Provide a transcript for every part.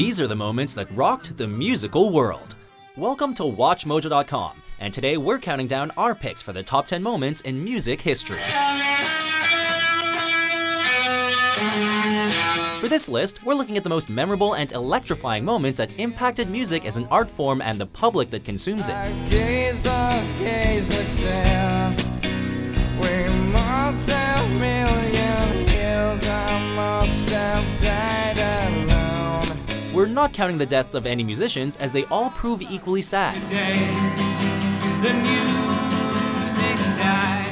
These are the moments that rocked the musical world. Welcome to WatchMojo.com, and today we're counting down our picks for the top 10 moments in music history. For this list, we're looking at the most memorable and electrifying moments that impacted music as an art form and the public that consumes it. We're not counting the deaths of any musicians as they all prove equally sad.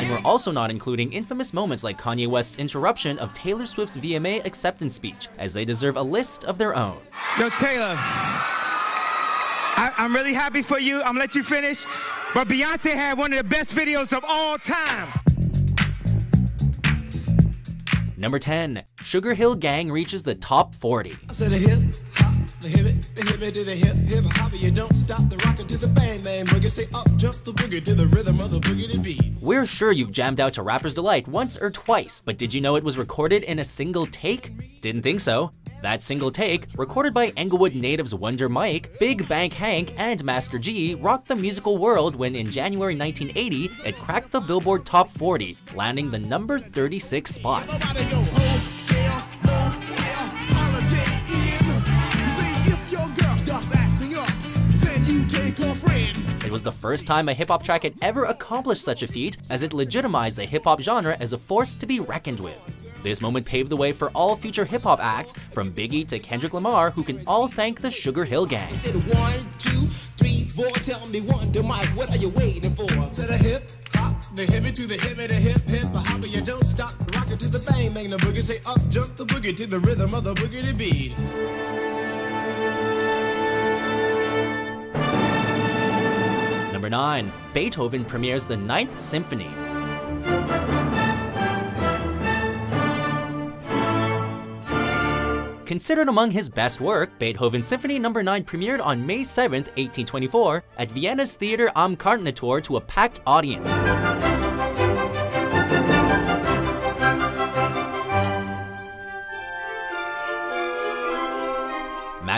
And we're also not including infamous moments like Kanye West's interruption of Taylor Swift's VMA acceptance speech, as they deserve a list of their own. Yo, Taylor, I, am really happy for you. I'm gonna let you finish. But Beyonce had one of the best videos of all time. Number 10, Sugar Hill Gang reaches the top 40. The hip hip to the hip, hip hop, you don't stop the rocker to the bang bang boogie. Say up, jump the boogie to the rhythm of the boogie beat. We're sure you've jammed out to Rapper's Delight once or twice, but did you know it was recorded in a single take? Didn't think so. That single take, recorded by Englewood natives Wonder Mike, Big Bank Hank, and Master G, rocked the musical world when in January 1980, it cracked the Billboard Top 40, landing the number 36 spot. Was the first time a hip hop track had ever accomplished such a feat, as it legitimized the hip hop genre as a force to be reckoned with. This moment paved the way for all future hip hop acts, from Biggie to Kendrick Lamar, who can all thank the Sugar Hill Gang. One, two, three, four, tell me one, Mike, what are you waiting for? To the hip, hop, the hip to the hip, the hip, hip, hop, you don't stop, rock it to the bang, bang, the boogie, say up, jump the boogie to the rhythm of the boogie beat. Number 9. Beethoven premieres the Ninth Symphony. Considered among his best work, Beethoven's Symphony No. 9 premiered on May 7, 1824, at Vienna's Theater am Kärntnertor to a packed audience.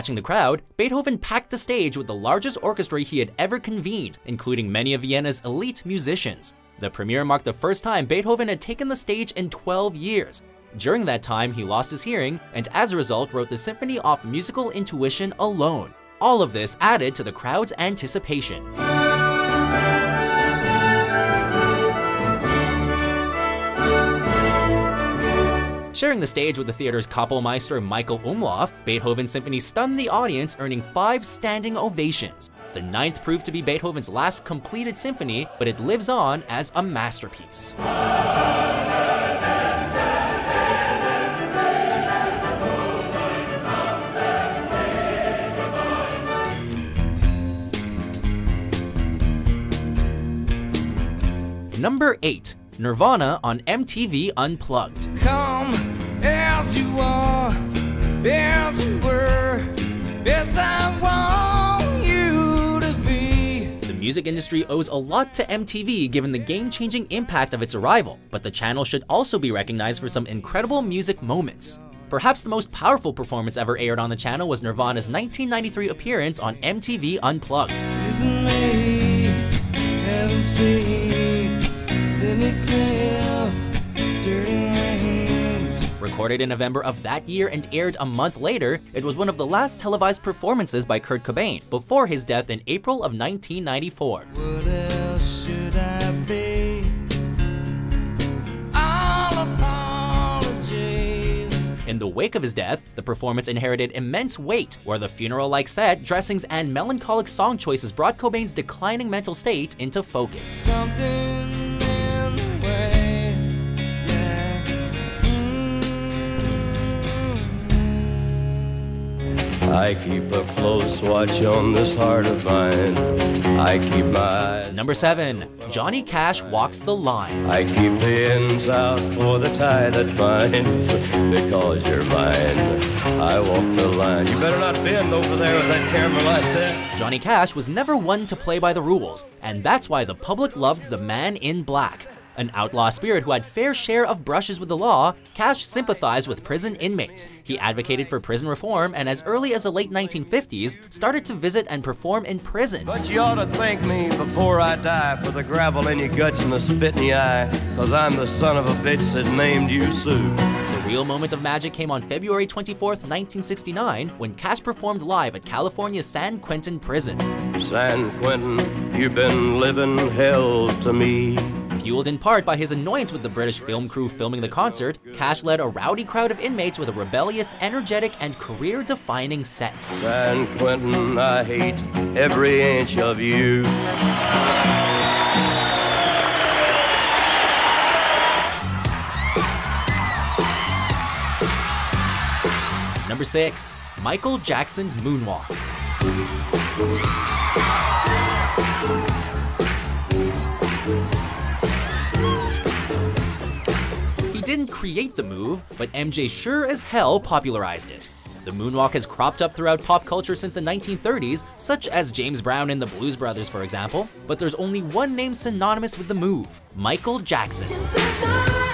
Matching the crowd, Beethoven packed the stage with the largest orchestra he had ever convened, including many of Vienna's elite musicians. The premiere marked the first time Beethoven had taken the stage in 12 years. During that time, he lost his hearing, and as a result wrote the symphony off musical intuition alone. All of this added to the crowd's anticipation. Sharing the stage with the theater's Kapellmeister Michael Umlauf, Beethoven's symphony stunned the audience, earning five standing ovations. The ninth proved to be Beethoven's last completed symphony, but it lives on as a masterpiece. Number 8. Nirvana on MTV Unplugged. Come as you are, as you were, as I want you to be. The music industry owes a lot to MTV given the game-changing impact of its arrival, but the channel should also be recognized for some incredible music moments. Perhaps the most powerful performance ever aired on the channel was Nirvana's 1993 appearance on MTV Unplugged. Recorded in November of that year and aired a month later, it was one of the last televised performances by Kurt Cobain before his death in April of 1994. In the wake of his death, the performance inherited immense weight, where the funeral-like set, dressings, and melancholic song choices brought Cobain's declining mental state into focus. I keep a close watch on this heart of mine. I keep my Number 7. Johnny Cash walks the line. I keep the ends out for the tie that binds because you're mine. I walk the line. You better not bend over there with that camera like that. Johnny Cash was never one to play by the rules, and that's why the public loved the man in black. An outlaw spirit who had fair share of brushes with the law, Cash sympathized with prison inmates. He advocated for prison reform and as early as the late 1950s, started to visit and perform in prisons. But you ought to thank me before I die for the gravel in your guts and the spit in your eye, cause I'm the son of a bitch that named you Sue. The real moment of magic came on February 24, 1969, when Cash performed live at California's San Quentin prison. San Quentin, you've been living hell to me. Fueled in part by his annoyance with the British film crew filming the concert, Cash led a rowdy crowd of inmates with a rebellious, energetic, and career-defining set. San Quentin, I hate every inch of you. Number 6. Michael Jackson's Moonwalk. Create the move, but MJ sure as hell popularized it. The moonwalk has cropped up throughout pop culture since the 1930s, such as James Brown and the Blues Brothers, for example, but there's only one name synonymous with the move Michael Jackson.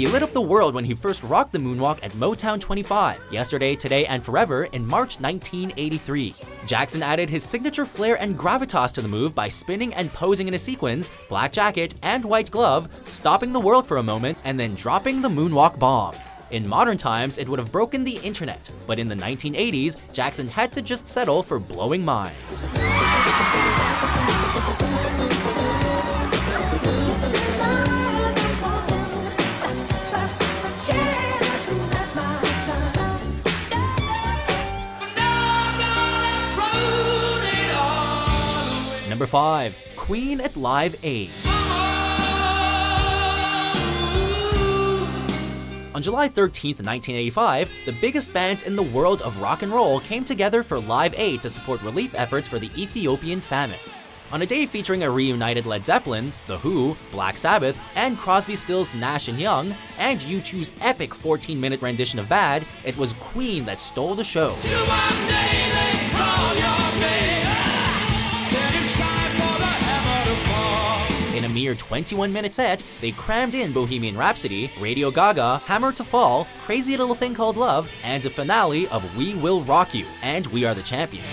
He lit up the world when he first rocked the moonwalk at Motown 25, Yesterday, Today, and Forever in March 1983. Jackson added his signature flair and gravitas to the move by spinning and posing in a sequence, black jacket, and white glove, stopping the world for a moment, and then dropping the moonwalk bomb. In modern times, it would have broken the internet, but in the 1980s, Jackson had to just settle for blowing minds. Number 5. Queen at Live Aid. On July 13, 1985, the biggest bands in the world of rock and roll came together for Live Aid to support relief efforts for the Ethiopian famine. On a day featuring a reunited Led Zeppelin, The Who, Black Sabbath, and Crosby, Stills, Nash & Young, and U2's epic 14-minute rendition of Bad, it was Queen that stole the show. Mere 21 minute set, they crammed in Bohemian Rhapsody, Radio Gaga, Hammer to Fall, Crazy Little Thing Called Love, and a finale of We Will Rock You, and We Are the Champions.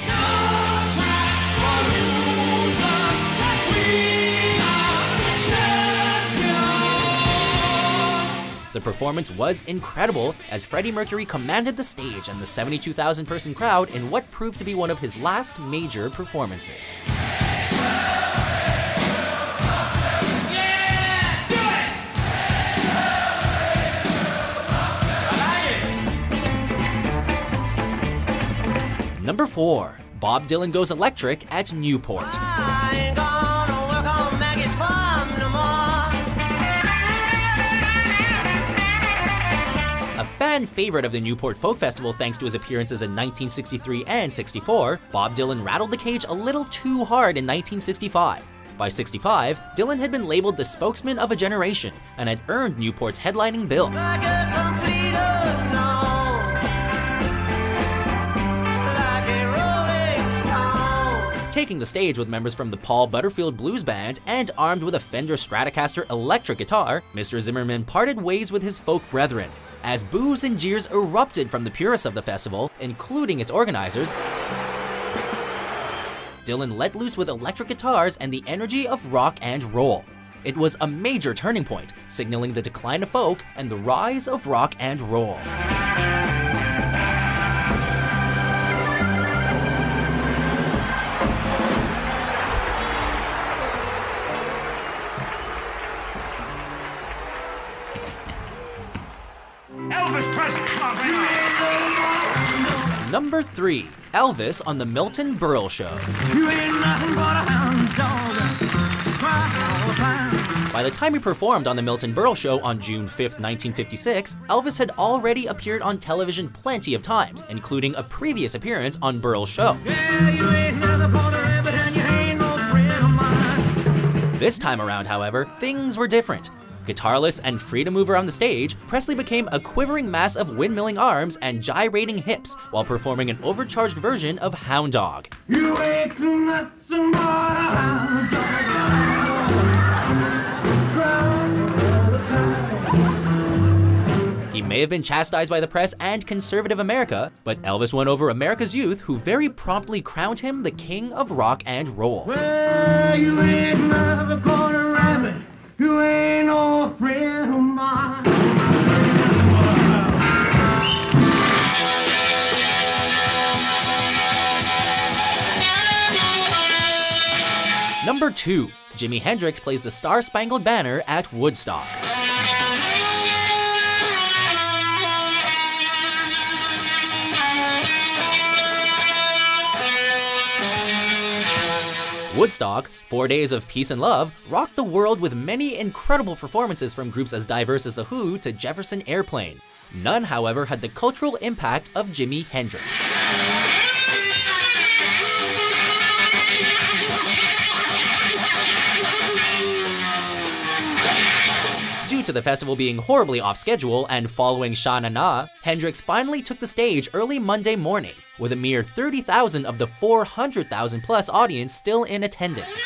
The performance was incredible as Freddie Mercury commanded the stage and the 72,000 person crowd in what proved to be one of his last major performances. Number 4. Bob Dylan Goes Electric at Newport. A fan favorite of the Newport Folk Festival thanks to his appearances in 1963 and 64, Bob Dylan rattled the cage a little too hard in 1965. By 65, Dylan had been labeled the spokesman of a generation and had earned Newport's headlining bill. Taking the stage with members from the Paul Butterfield Blues Band and armed with a Fender Stratocaster electric guitar, Mr. Zimmerman parted ways with his folk brethren. As boos and jeers erupted from the purists of the festival, including its organizers, Dylan let loose with electric guitars and the energy of rock and roll. It was a major turning point, signaling the decline of folk and the rise of rock and roll. 3. Elvis on The Milton Berle Show. You ain't nothing but a hound dog. Cry all the time. By the time he performed on The Milton Berle Show on June 5, 1956, Elvis had already appeared on television plenty of times, including a previous appearance on Berle's show. Yeah, you ain't nothing but a rabbit and you ain't no friend of mine. This time around, however, things were different. Guitarless and free to move around the stage, Presley became a quivering mass of windmilling arms and gyrating hips while performing an overcharged version of Hound Dog. He may have been chastised by the press and conservative America, but Elvis won over America's youth who very promptly crowned him the king of rock and roll. Well, you ain't no friend of mine. Number 2. Jimi Hendrix plays the Star Spangled Banner at Woodstock. Woodstock, four days of peace and love, rocked the world with many incredible performances from groups as diverse as The Who to Jefferson Airplane. None, however, had the cultural impact of Jimi Hendrix. Due to the festival being horribly off schedule and following Sha Na Na, Hendrix finally took the stage early Monday morning, with a mere 30,000 of the 400,000 plus audience still in attendance.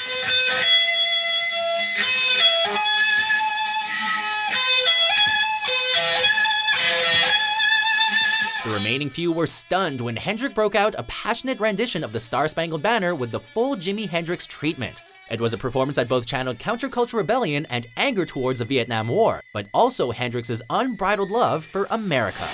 The remaining few were stunned when Hendrix broke out a passionate rendition of the Star Spangled Banner with the full Jimi Hendrix treatment. It was a performance that both channeled counterculture rebellion and anger towards the Vietnam War, but also Hendrix's unbridled love for America.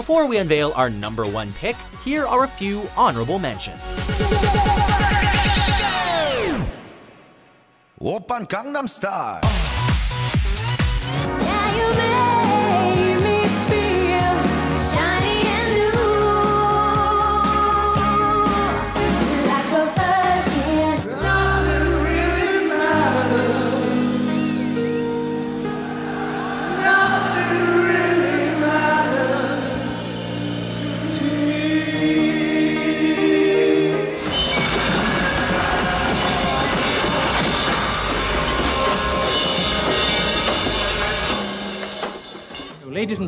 Before we unveil our number one pick, here are a few honorable mentions. Open Gangnam Style.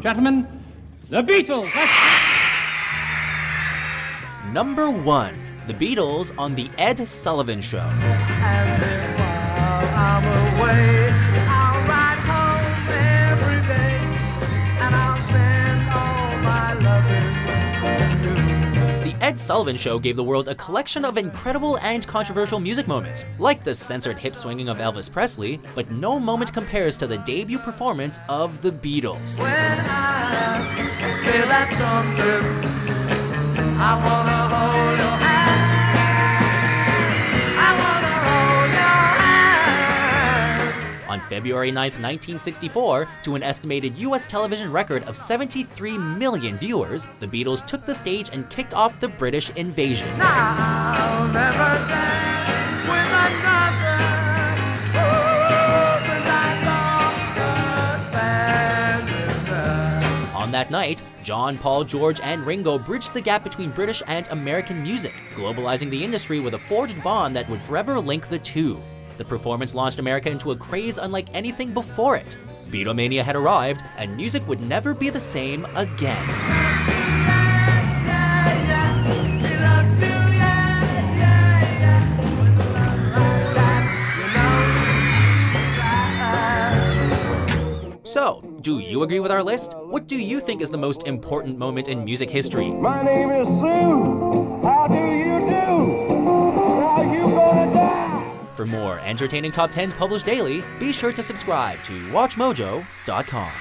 And gentlemen, the Beatles. Number one, The Beatles on The Ed Sullivan Show. Ed Sullivan Show gave the world a collection of incredible and controversial music moments, like the censored hip swinging of Elvis Presley, but no moment compares to the debut performance of the Beatles. I I On February 9th, 1964, to an estimated US television record of 73 million viewers, the Beatles took the stage and kicked off the British invasion. I'll never dance with another. Oh, since I saw the Spanish Fly. On that night, John, Paul, George, and Ringo bridged the gap between British and American music, globalizing the industry with a forged bond that would forever link the two. The performance launched America into a craze unlike anything before it. Beatlemania had arrived, and music would never be the same again. So, do you agree with our list? What do you think is the most important moment in music history? My name is Sue. For more entertaining top 10s published daily, be sure to subscribe to WatchMojo.com.